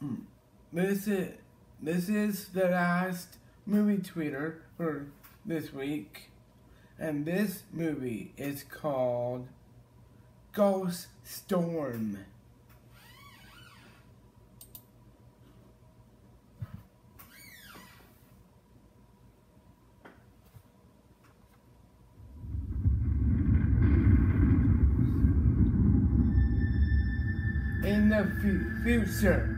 Hmm. this is this is the last movie tweeter for this week, and this movie is called Ghost Storm. In the future.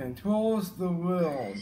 Controls the world.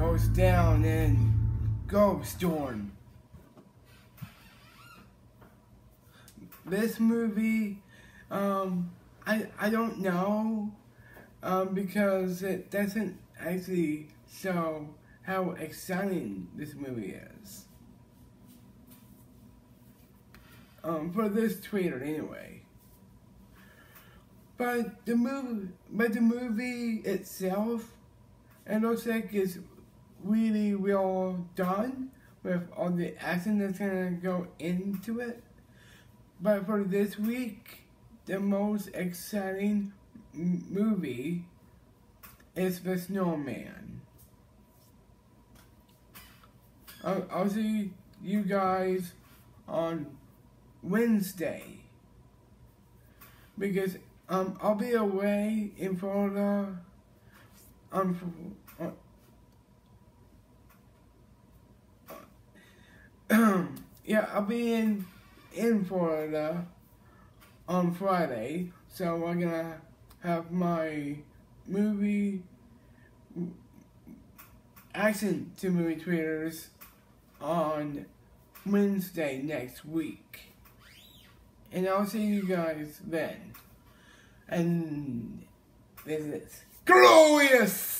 Goes down in Ghost Storm. This movie, um, I I don't know, um, because it doesn't actually show how exciting this movie is. Um, for this tweeter anyway. But the movie, but the movie itself, it looks like it's really well done with all the action that's gonna go into it. But for this week, the most exciting movie is The Snowman. I'll, I'll see you guys on Wednesday because um I'll be away in Florida on yeah, I'll be in in Florida on Friday, so I'm gonna have my movie action to movie tweeters on Wednesday next week, and I'll see you guys then. And this is glorious.